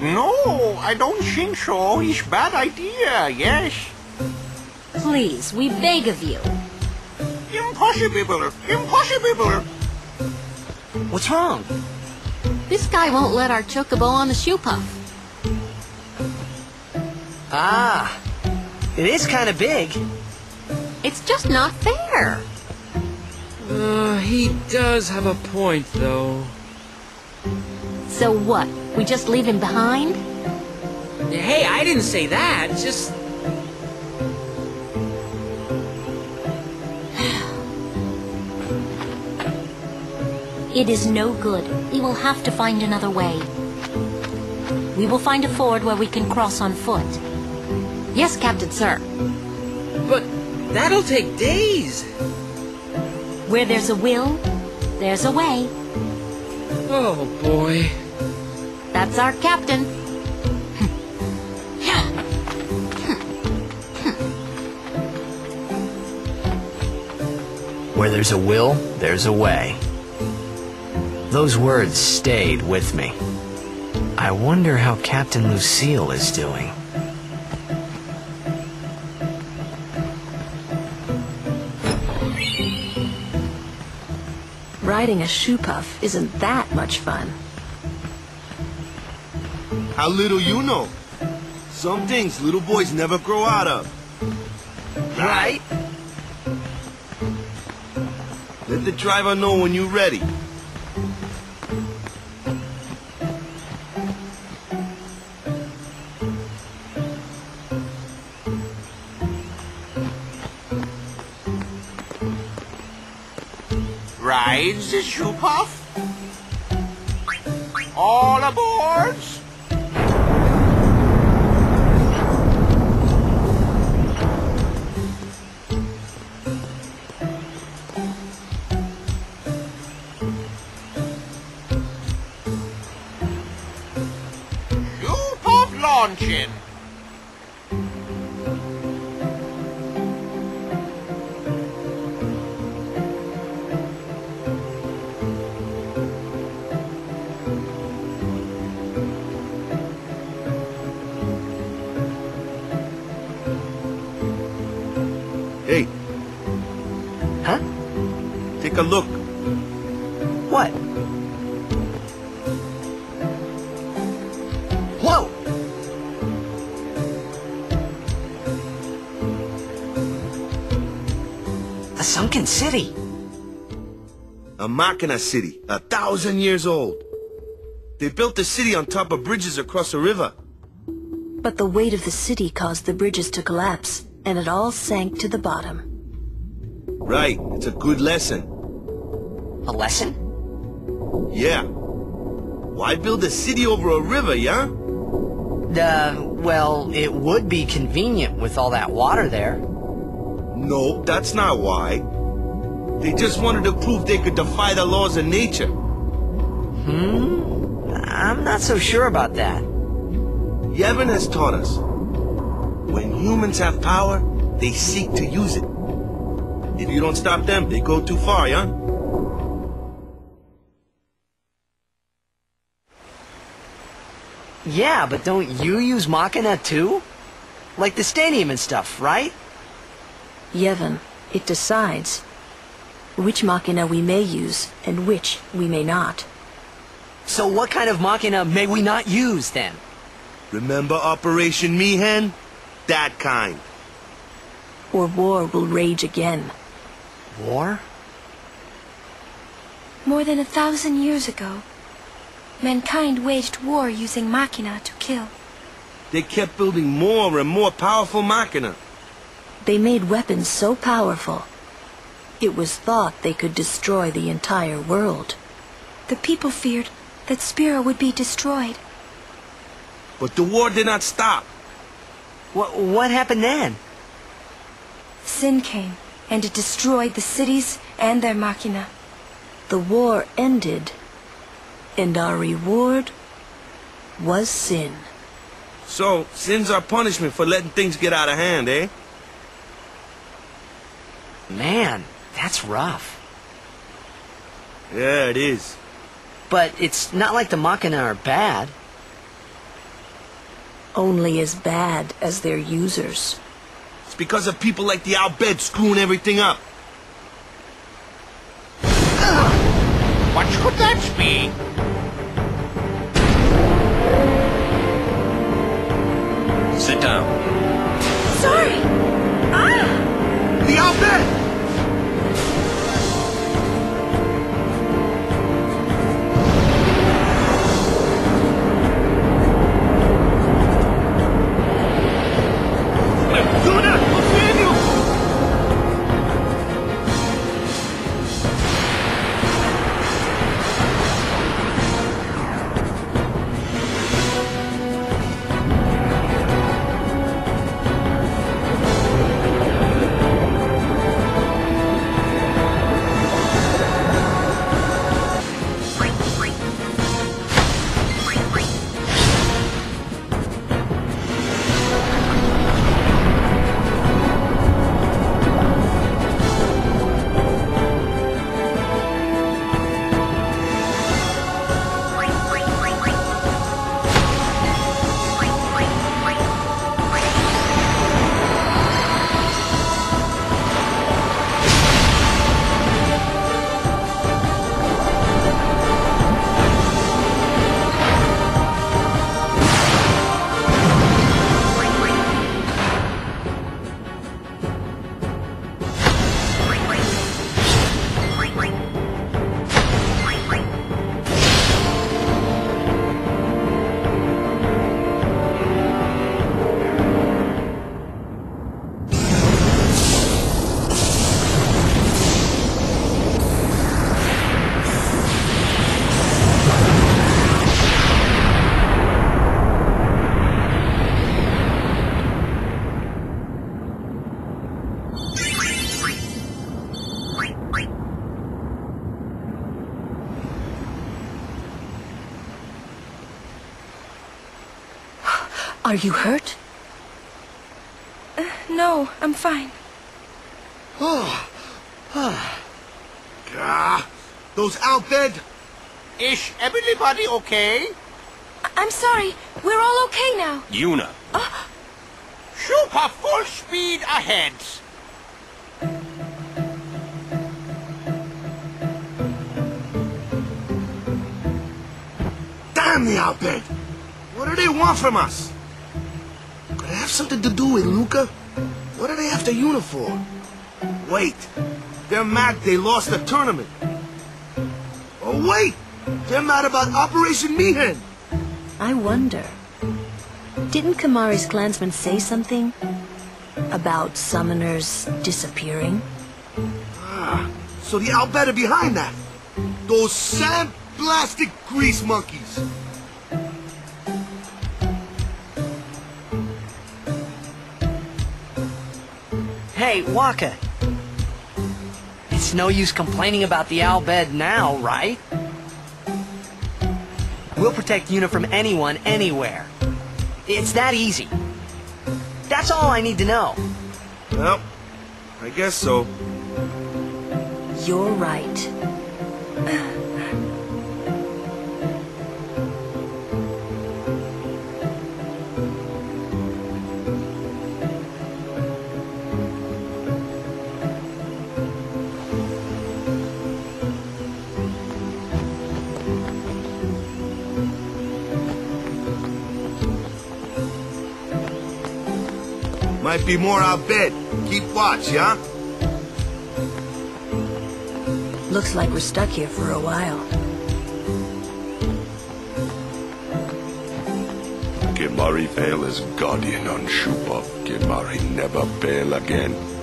No, I don't think so. It's bad idea, yes. Please, we beg of you. Impossible, impossible. What's wrong? This guy won't let our chocobo on the Shoopuf. Ah, it is kind of big. It's just not fair. Uh, he does have a point, though. So what? We just leave him behind? Hey, I didn't say that. Just It is no good. We will have to find another way. We will find a ford where we can cross on foot. Yes, Captain Sir. But that'll take days. Where there's a will, there's a way. Oh, boy. That's our captain. Where there's a will, there's a way. Those words stayed with me. I wonder how Captain Lucil is doing. Riding a Shoopuf isn't that much fun. How little you know. Some things little boys never grow out of. Right? Let the driver know when you're ready. Rides the Shoopuf? All aboard! Puff launching. Hey, Huh? take a look. What? Whoa! Sunken city. A Machina city, a thousand years old. They built the city on top of bridges across a river. But the weight of the city caused the bridges to collapse, and it all sank to the bottom. Right, it's a good lesson. A lesson? Yeah. Why build a city over a river, yeah? Uh, well, it would be convenient with all that water there. No, that's not why. They just wanted to prove they could defy the laws of nature. Hmm? I'm not so sure about that. Yevon has taught us. When humans have power, they seek to use it. If you don't stop them, they go too far, yeah? Yeah, but don't you use Machina too? Like the stadium and stuff, right? Yevon, it decides which machina we may use and which we may not. So what kind of Machina may we not use then? Remember Operation Mi'ihen? That kind. Or war will rage again. War? More than a thousand years ago, mankind waged war using machina to kill. They kept building more and more powerful machina. They made weapons so powerful, it was thought they could destroy the entire world. The people feared that Spira would be destroyed. But the war did not stop. What, what happened then? Sin came, and it destroyed the cities and their machina. The war ended, and our reward was sin. So, sin's our punishment for letting things get out of hand, eh? Man, that's rough. Yeah, it is. But it's not like the Machina are bad. only as bad as their users. It's because of people like the Al Bhed screwing everything up. What could that be? Sit down. Sorry! Ah! The Al Bhed! Are you hurt? No, I'm fine. Ah, those Al Bhed! Is everybody okay? I- I'm sorry. We're all okay now. Yuna. Super full speed ahead. Damn the Al Bhed! What do they want from us? Have something to do with Luca? What are they after Yuna for? Wait, they're mad they lost the tournament. Oh wait, they're mad about Operation Mi'ihen. I wonder. Didn't Kimahri's clansmen say something? About summoners disappearing? Ah, so the Al Bhed are behind that. Those sand-blasted grease monkeys. Hey, Wakka. It's no use complaining about the Al Bhed now, right? We'll protect Yuna from anyone, anywhere. It's that easy. That's all I need to know. Well, I guess so. You're right. Might be more Al Bhed. Keep watch, yeah? Looks like we're stuck here for a while. Kimahri fail as guardian on Shoopuf. Kimahri never fail again.